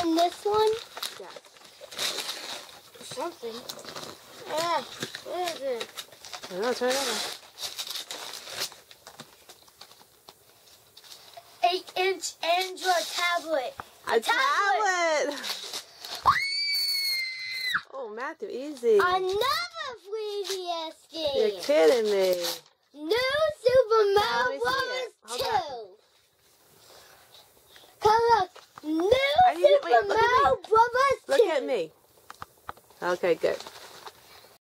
open this one? Yes. Something. Ah, what is it? I know, turn it over. Eight inch Android tablet. A tablet. tablet. Oh, Matthew, easy. Another 3DS game. You're kidding me. Bros. 2. Look at me. Okay, good.